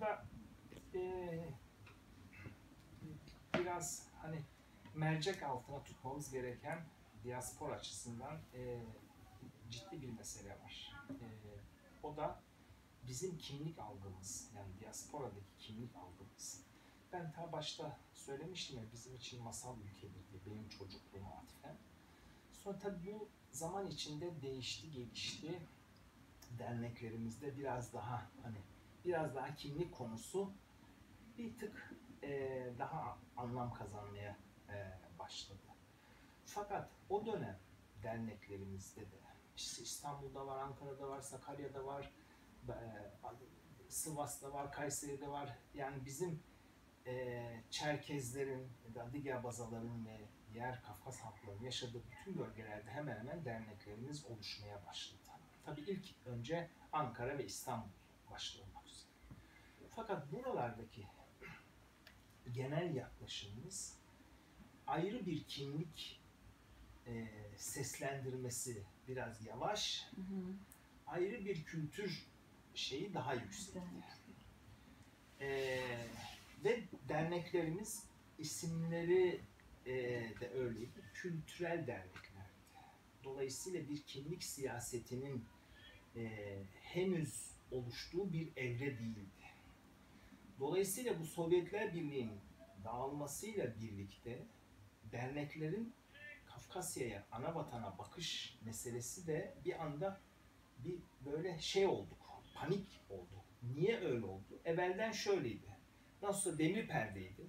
burada eee, biraz hani mercek altına tutmamız gereken diaspor açısından eee, ciddi bir mesele var. Eee, o da bizim kimlik algımız, yani diasporadaki kimlik algımız. Ben ta başta söylemiştim ya bizim için masal ülkedir diye benim çocukluğuma atfen. Sonra tabii bu zaman içinde değişti, gelişti. Derneklerimizde biraz daha hani biraz daha kimlik konusu bir tık eee, daha anlam kazanmaya eee, başladı. Fakat o dönem derneklerimizde de işte İstanbul'da var, Ankara'da var, Sakarya'da var, eee, Sivas'ta var, Kayseri'de var. Yani bizim eee Çerkezlerin, Adıyaman bazaların ve diğer Kafkas halklarının yaşadığı bütün bölgelerde hemen hemen derneklerimiz oluşmaya başladı. Tabii ilk önce Ankara ve İstanbul başta olmak üzere. Fakat buralardaki genel yaklaşımımız ayrı bir kimlik eee, seslendirmesi biraz yavaş, Hı hı. ayrı bir kültür şeyi daha yüksek. Ee, ve derneklerimiz isimleri e, de öyleydi. Kültürel derneklerdi. Dolayısıyla bir kimlik siyasetinin e, henüz oluştuğu bir evre değildi. Dolayısıyla bu Sovyetler Birliği'nin dağılmasıyla birlikte derneklerin Kafkasya'ya, ana vatana bakış meselesi de bir anda bir böyle şey olduk, panik oldu. Niye öyle oldu? Evvelden şöyleydi. Nasıl demir perdeydi.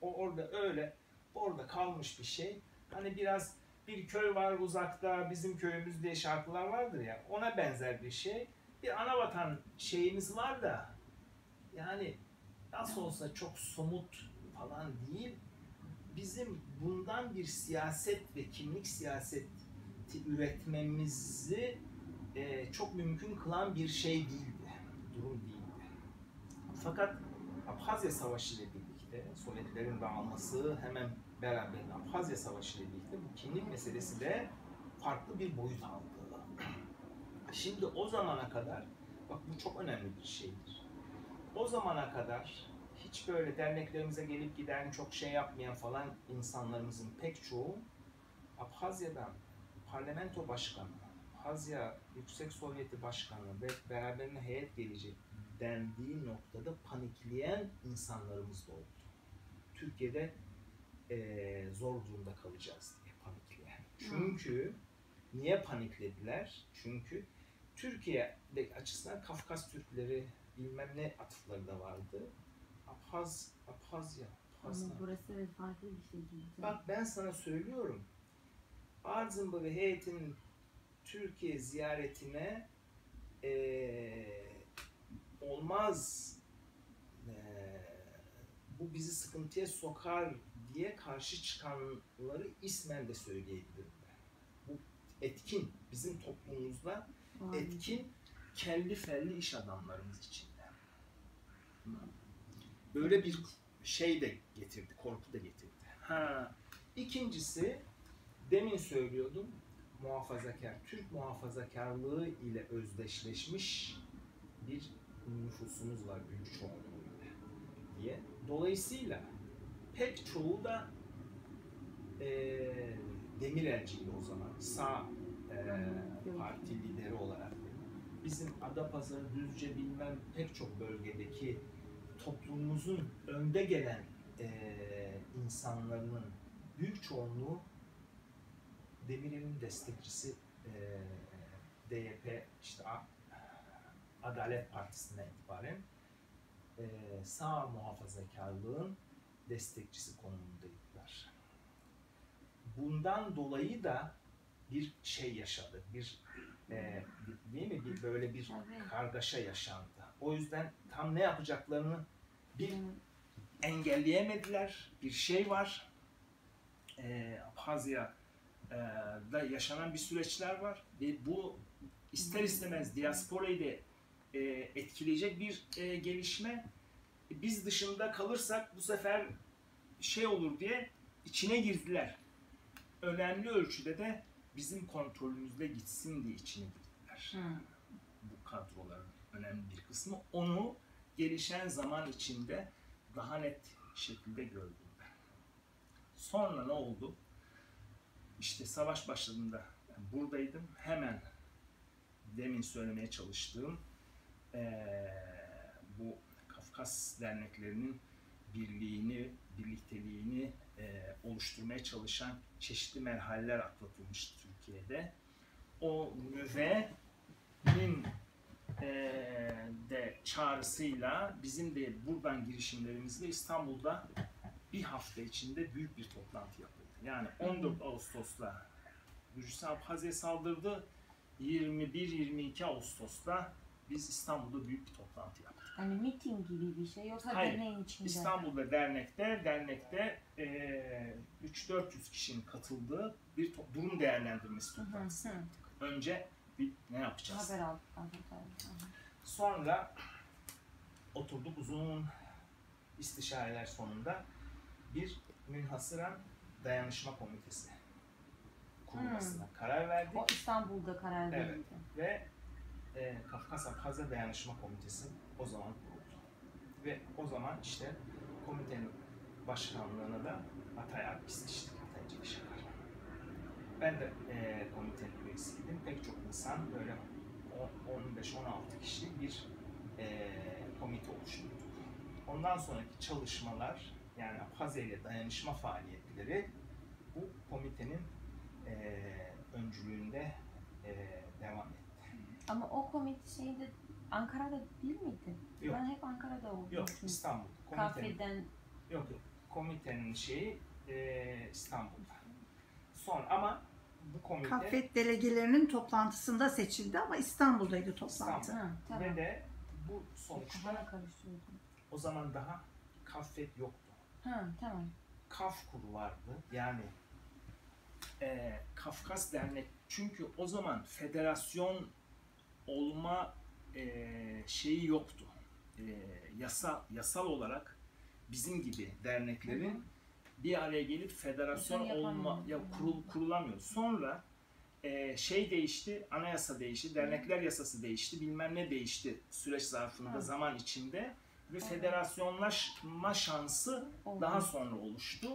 O orada öyle, orada kalmış bir şey. Hani biraz bir köy var uzakta, bizim köyümüz diye şarkılar vardır ya. Ona benzer bir şey. Bir ana vatan şeyimiz var da yani nasıl olsa çok somut falan değil. Bizim bundan bir siyaset ve kimlik siyaseti üretmemizi e, çok mümkün kılan bir şey değildi. Durum değildi. Fakat Abhazya Savaşı ile birlikte Sovyetlerin dağılması hemen beraber Abhazya Savaşı ile birlikte bu kimlik meselesi de farklı bir boyut aldı. Şimdi o zamana kadar bak bu çok önemli bir şeydir. O zamana kadar hiç böyle derneklerimize gelip giden çok şey yapmayan falan insanlarımızın pek çoğu Abhazya'dan parlamento başkanı, Abhazya Yüksek Sovyeti Başkanı ve beraberine heyet gelecek dendiği noktada panikleyen insanlarımız da oldu. Türkiye'de eee, zor durumda kalacağız diye panikleyen. Çünkü niye paniklediler? Çünkü Türkiye açısından Kafkas Türkleri bilmem ne atıfları da vardı. Abhaz, Abhazya. Ama burası farklı bir şey değil. Bak ben sana söylüyorum. Arzımba ve heyetinin Türkiye ziyaretine eee, olmaz eee, bu bizi sıkıntıya sokar diye karşı çıkanları ismen de söyleyebilirim. Bu etkin, bizim toplumumuzda. Etkin, kelli felli iş adamlarımız içinde. Böyle bir şey de getirdi, korku da getirdi. Ha. İkincisi, demin söylüyordum, muhafazakar, Türk muhafazakarlığı ile özdeşleşmiş bir nüfusumuz var büyük çoğunluğuyla diye. Dolayısıyla pek çoğu da eee Demirelciydi o zaman. Sağ eee, parti lideri olarak. Bizim Adapazarı, Düzce bilmem pek çok bölgedeki toplumumuzun önde gelen eee insanların büyük çoğunluğu Demirel'in destekçisi eee DYP işte Adalet Partisi'nden itibaren eee, sağ muhafazakarlığın destekçisi konumundaydılar. Bundan dolayı da bir şey yaşadı, bir eee, değil mi bir böyle bir kargaşa yaşandı. O yüzden tam ne yapacaklarını bir engelleyemediler. Bir şey var. Ee, Abhazya'da yaşanan bir süreçler var ve bu ister istemez diasporayı da e, etkileyecek bir e, gelişme. Biz dışında kalırsak bu sefer şey olur diye içine girdiler. Önemli ölçüde de bizim kontrolümüzde gitsin diye içine girdiler Hı. bu kadroların önemli bir kısmı onu gelişen zaman içinde daha net şekilde gördüm ben. Sonra ne oldu? İşte savaş başladığında ben buradaydım. Hemen demin söylemeye çalıştığım eee, bu Kafkas derneklerinin birliğini, birlikteliğini eee, oluşturmaya çalışan çeşitli merhaleler atlatılmış Türkiye'de. O nüvenin eee, de çağrısıyla bizim de buradan girişimlerimizle İstanbul'da bir hafta içinde büyük bir toplantı yapıldı. Yani 14 Ağustos'ta Gürcistan Abhazya'ya saldırdı. 21-22 Ağustos'ta biz İstanbul'da büyük bir toplantı yaptık. Hani miting gibi bir şey yoksa Hayır, derneğin içinde. İstanbul'da dernekte, dernekte eee 3-400 kişinin katıldığı bir to- durum değerlendirmesi hı, toplantısı. hı. Önce bir ne yapacağız? Haber aldık. Sonra oturduk uzun istişareler sonunda bir münhasıran dayanışma komitesi kurulmasına karar verdik. O İstanbul'da karar Evet. verildi. ve e, Kafkas Abhazya Dayanışma Komitesi o zaman kuruldu. Ve o zaman işte komitenin başkanlığına da Atay abi seçtik. Atay Çekişakar. Ben de e, komitenin üyesiydim. Pek çok insan böyle o- 15-16 kişi bir e, komite oluşturduk. Ondan sonraki çalışmalar yani Abhazya ile dayanışma faaliyetleri bu komitenin e, öncülüğünde e, devam etti. Ama o komite şeyde Ankara'da değil miydi? Yok. Ben hep Ankara'da oldum. Yok çünkü. İstanbul. Komitenin, Kafeden yok yok. Komitenin şeyi e, İstanbul'da. Son ama bu komite Kafet delegelerinin toplantısında seçildi ama İstanbul'daydı toplantı. İstanbul. ha, tamam. ve de bu sonuçta o zaman daha Kaffet yoktu. Ha tamam. Kafkur vardı. Yani e, Kafkas Dernek çünkü o zaman federasyon olma e, şeyi yoktu. E, yasa yasal olarak bizim gibi derneklerin bir araya gelip federasyon olma ya kurul, kurulamıyor. Sonra e, şey değişti, anayasa değişti, dernekler yasası değişti, bilmem ne değişti süreç zarfında Hı. zaman içinde ve federasyonlaşma şansı Oldu. daha sonra oluştu.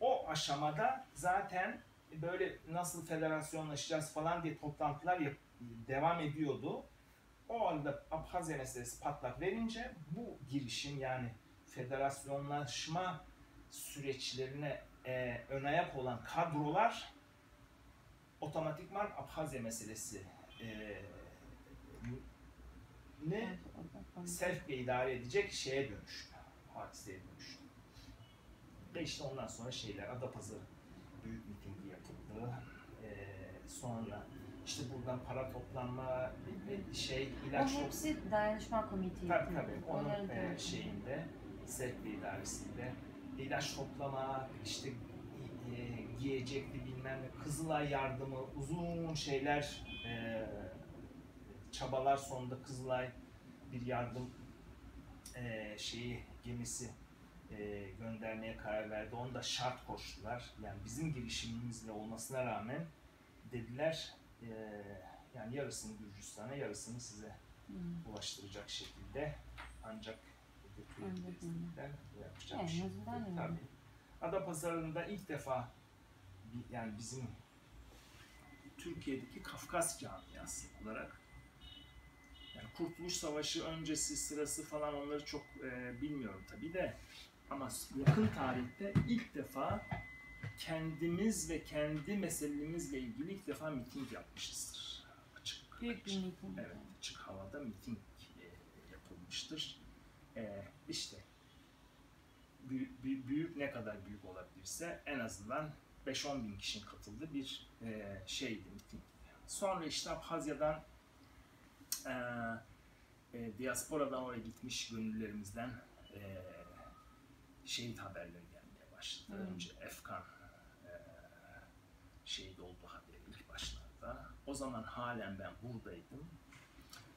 O aşamada zaten böyle nasıl federasyonlaşacağız falan diye toplantılar yap- devam ediyordu. O anda Abhazya meselesi patlak verince bu girişim yani federasyonlaşma süreçlerine e, ön ayak olan kadrolar otomatikman Abhazya meselesi e, ne Evet, orada falan. sevk ve idare edecek şeye dönüştü. Hadiseye dönüştü. Ve işte ondan sonra şeyler, Adapazarı büyük mitingi yapıldı. Ee, sonra işte buradan para toplanma, şey, O ilaç top- hepsi dayanışma komitesi. Tabii tabii. Onun Onların e, şeyinde, sevk ve idaresinde ilaç toplama, işte e, giyecekti bilmem ne, Kızılay yardımı, uzun şeyler, e, çabalar sonunda Kızılay bir yardım e, şeyi gemisi e, göndermeye karar verdi. Onu da şart koştular. Yani bizim girişimimizle olmasına rağmen dediler e, yani yarısını Gürcistan'a yarısını size Hı. ulaştıracak şekilde ancak götürebiliriz yapacak bir şey. Tabii. Adapazarı'nda ilk defa yani bizim Türkiye'deki Kafkas camiası olarak yani Kurtuluş Savaşı öncesi sırası falan onları çok e, bilmiyorum tabii de ama yakın tarihte ilk defa kendimiz ve kendi meselemizle ilgili ilk defa miting yapmışızdır. Açık. Büyük bir miting. Evet, açık havada miting e, yapılmıştır. E, işte büyük, ne kadar büyük olabilirse en azından 5-10 bin kişinin katıldığı bir e, şeydi miting. Sonra işte Abhazya'dan e, e, diasporadan oraya gitmiş gönüllerimizden e, şehit haberleri gelmeye başladı. Hmm. Önce Efkan şehit oldu haberi ilk başlarda. O zaman halen ben buradaydım.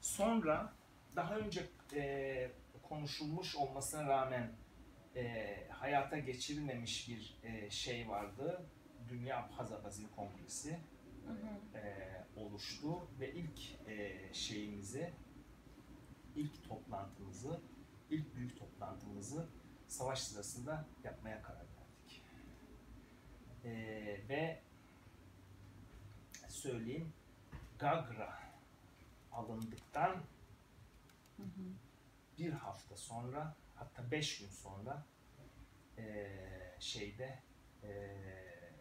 Sonra daha önce e, konuşulmuş olmasına rağmen e, hayata geçirilmemiş bir e, şey vardı. Dünya Abhaz Kongresi Hı hı. e, oluştu ve ilk e, şeyimizi, ilk toplantımızı ilk büyük toplantımızı savaş sırasında yapmaya karar verdik. Ee, ve söyleyeyim Gagra alındıktan Hı hı. bir hafta sonra hatta beş gün sonra eee, şeyde eee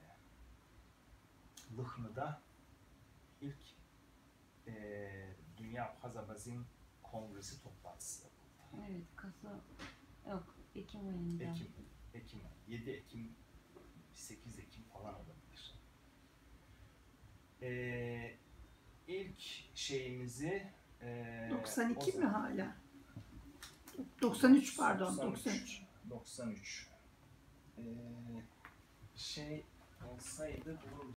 Lıhnı'da ilk eee, Dünya Hazabazin Kongresi toplantısı yapıldı. Evet Kasım yok Ekim ayında. Ekim, Ekim, 7 Ekim, 8 Ekim falan olabilir. Eee ilk şeyimizi o 92 mi hala? 93 pardon 93. 93. Ee, şey olsaydı bunu